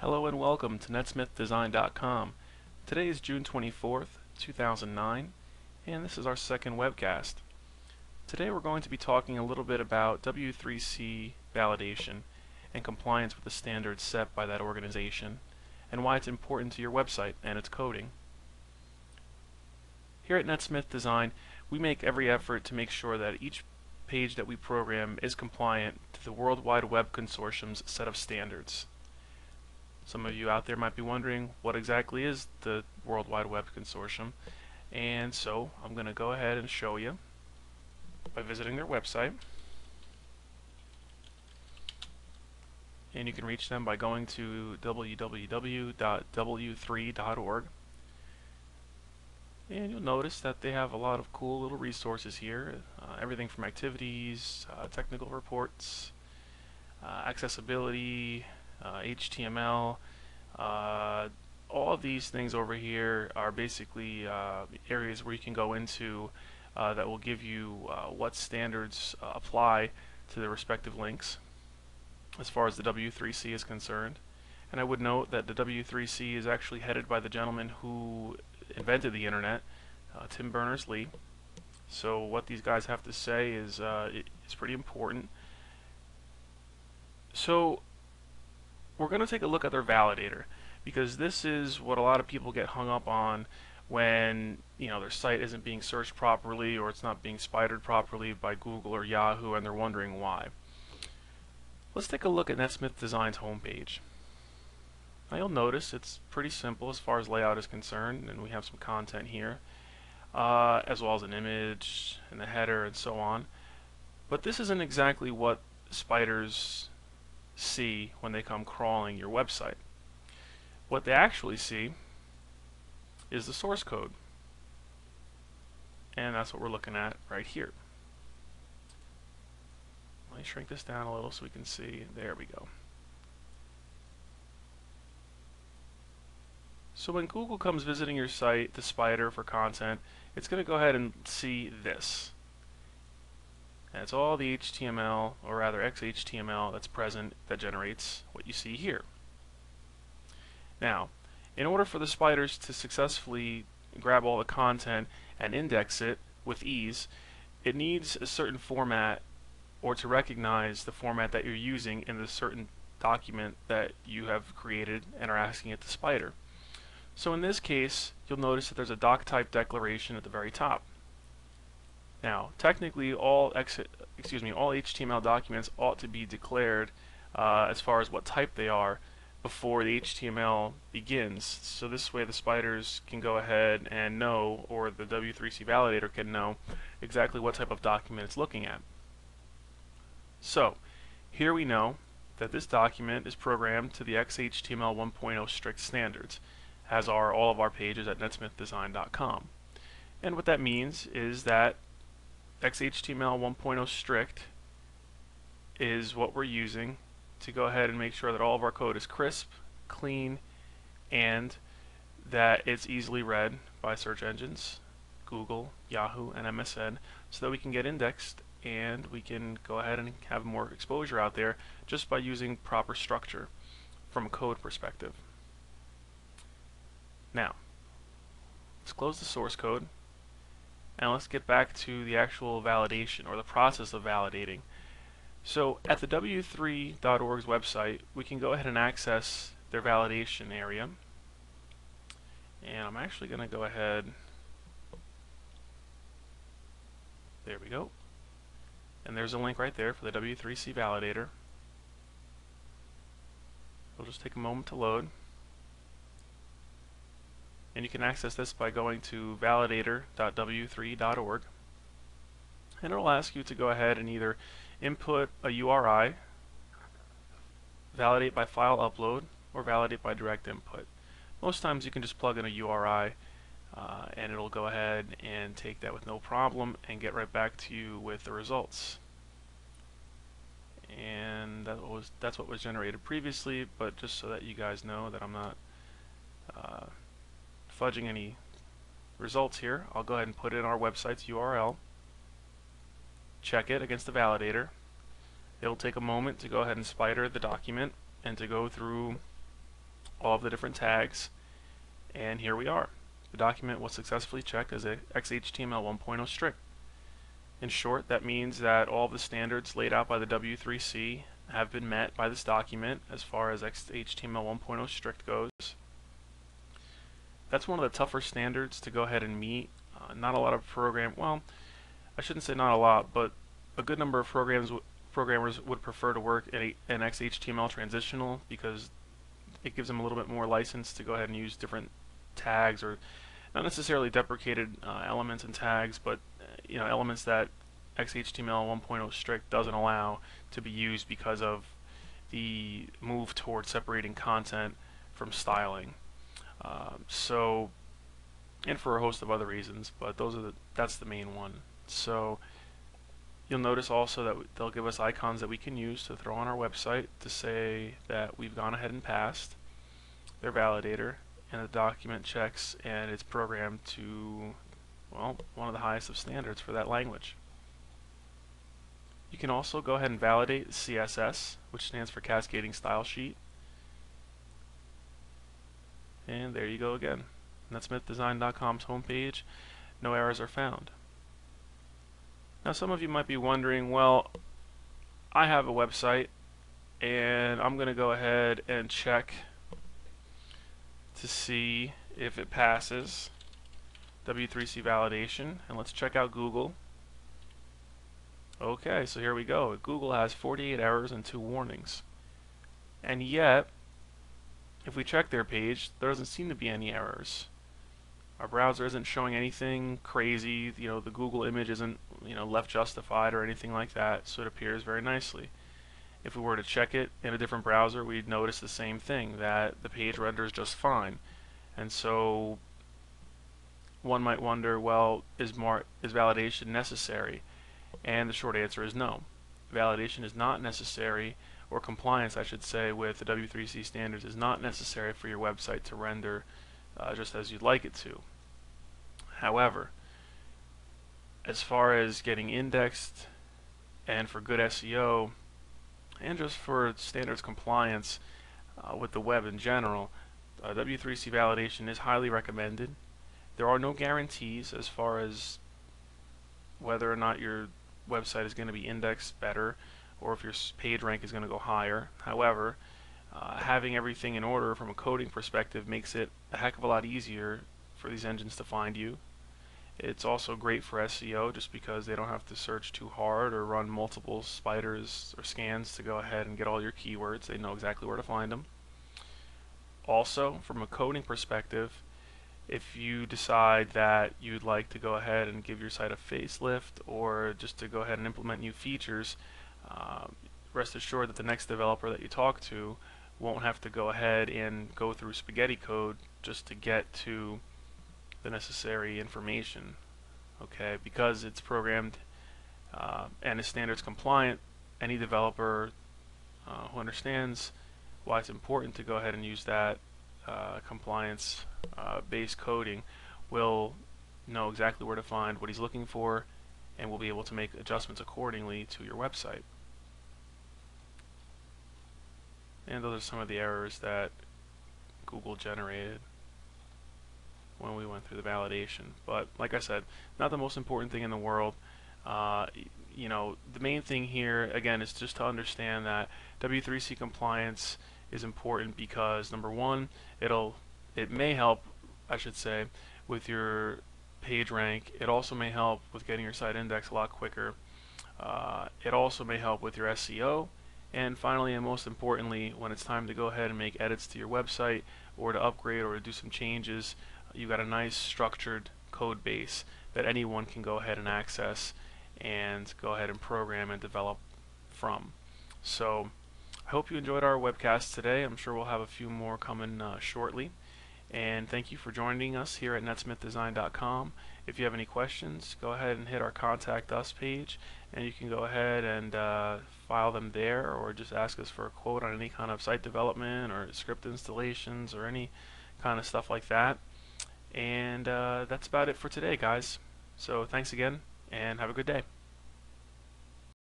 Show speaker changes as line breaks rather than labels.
Hello and welcome to netsmithdesign.com. Today is June 24th, 2009, and this is our second webcast. Today we're going to be talking a little bit about W3C validation and compliance with the standards set by that organization and why it's important to your website and its coding. Here at Netsmith Design, we make every effort to make sure that each page that we program is compliant to the World Wide Web Consortium's set of standards. Some of you out there might be wondering what exactly is the World Wide Web Consortium. And so I'm going to go ahead and show you by visiting their website. And you can reach them by going to www.w3.org and you'll notice that they have a lot of cool little resources here. Uh, everything from activities, uh, technical reports, uh, accessibility, HTML. Uh, uh, all of these things over here are basically uh, areas where you can go into that will give you what standards apply to the respective links as far as the W3C is concerned. And I would note that the W3C is actually headed by the gentleman who invented the internet, uh, Tim Berners-Lee. So what these guys have to say is uh, it's pretty important. So we're going to take a look at their validator because this is what a lot of people get hung up on when you know their site isn't being searched properly or it's not being spidered properly by Google or Yahoo and they're wondering why. Let's take a look at Netsmith Design's homepage. Now you'll notice it's pretty simple as far as layout is concerned and we have some content here uh, as well as an image and the header and so on but this isn't exactly what spiders see when they come crawling your website. What they actually see is the source code. And that's what we're looking at right here. Let me shrink this down a little so we can see. There we go. So when Google comes visiting your site, the spider for content, it's going to go ahead and see this. And it's all the HTML, or rather XHTML, that's present that generates what you see here. Now, in order for the spiders to successfully grab all the content and index it with ease, it needs a certain format or to recognize the format that you're using in the certain document that you have created and are asking it to spider. So in this case, you'll notice that there's a doc type declaration at the very top. Now, technically, all excuse me, all HTML documents ought to be declared uh, as far as what type they are before the HTML begins. So this way the spiders can go ahead and know, or the W3C validator can know, exactly what type of document it's looking at. So, here we know that this document is programmed to the XHTML 1.0 strict standards, as are all of our pages at netsmithdesign.com. And what that means is that XHTML 1.0 strict is what we're using to go ahead and make sure that all of our code is crisp, clean, and that it's easily read by search engines, Google, Yahoo, and MSN, so that we can get indexed and we can go ahead and have more exposure out there just by using proper structure from a code perspective. Now, let's close the source code and let's get back to the actual validation or the process of validating. So at the w3.org's website, we can go ahead and access their validation area. And I'm actually going to go ahead. There we go. And there's a link right there for the W3C validator. It'll just take a moment to load and you can access this by going to validator.w3.org and it'll ask you to go ahead and either input a URI, validate by file upload, or validate by direct input. Most times you can just plug in a URI uh, and it'll go ahead and take that with no problem and get right back to you with the results. And that was that's what was generated previously, but just so that you guys know that I'm not uh, fudging any results here, I'll go ahead and put in our website's URL, check it against the validator. It'll take a moment to go ahead and spider the document and to go through all of the different tags, and here we are. The document was successfully checked as a XHTML 1.0 strict. In short, that means that all the standards laid out by the W3C have been met by this document as far as XHTML 1.0 strict goes. That's one of the tougher standards to go ahead and meet. Uh, not a lot of program, well, I shouldn't say not a lot, but a good number of programs programmers would prefer to work in an XHTML transitional because it gives them a little bit more license to go ahead and use different tags or not necessarily deprecated uh, elements and tags, but you know elements that XHTML 1.0 strict doesn't allow to be used because of the move towards separating content from styling. Um, so, and for a host of other reasons, but those are the, that's the main one. So, you'll notice also that they'll give us icons that we can use to throw on our website to say that we've gone ahead and passed their validator, and the document checks and it's programmed to well, one of the highest of standards for that language. You can also go ahead and validate CSS, which stands for Cascading Style Sheet. And there you go again. That's NetSmithDesign.com's homepage. No errors are found. Now some of you might be wondering, well, I have a website and I'm going to go ahead and check to see if it passes W3C validation and let's check out Google. Okay, so here we go. Google has 48 errors and 2 warnings. And yet, if we check their page, there doesn't seem to be any errors. Our browser isn't showing anything crazy, you know, the Google image isn't, you know, left justified or anything like that, so it appears very nicely. If we were to check it in a different browser, we'd notice the same thing, that the page renders just fine. And so one might wonder, well, is, more, is validation necessary? And the short answer is no. Validation is not necessary, or compliance, I should say, with the W3C standards is not necessary for your website to render uh, just as you'd like it to. However, as far as getting indexed and for good SEO, and just for standards compliance uh, with the web in general, uh, W3C validation is highly recommended. There are no guarantees as far as whether or not your website is going to be indexed better or if your page rank is going to go higher. However, uh, having everything in order from a coding perspective makes it a heck of a lot easier for these engines to find you. It's also great for SEO just because they don't have to search too hard or run multiple spiders or scans to go ahead and get all your keywords. They know exactly where to find them. Also, from a coding perspective, if you decide that you'd like to go ahead and give your site a facelift or just to go ahead and implement new features, uh, rest assured that the next developer that you talk to won't have to go ahead and go through spaghetti code just to get to the necessary information. Okay, because it's programmed uh, and is standards compliant, any developer uh, who understands why it's important to go ahead and use that uh, compliance uh, based coding will know exactly where to find what he's looking for and will be able to make adjustments accordingly to your website. And those are some of the errors that Google generated when we went through the validation. But like I said, not the most important thing in the world. Uh, you know, the main thing here, again, is just to understand that W3C compliance is important because number one, it'll it may help, I should say, with your page rank. It also may help with getting your site indexed a lot quicker. Uh, it also may help with your SEO. And finally, and most importantly, when it's time to go ahead and make edits to your website or to upgrade or to do some changes, you've got a nice structured code base that anyone can go ahead and access and go ahead and program and develop from. So I hope you enjoyed our webcast today. I'm sure we'll have a few more coming uh, shortly. And thank you for joining us here at netsmithdesign.com. If you have any questions, go ahead and hit our Contact Us page, and you can go ahead and uh, file them there, or just ask us for a quote on any kind of site development or script installations or any kind of stuff like that. And uh, that's about it for today, guys. So thanks again, and have a good day.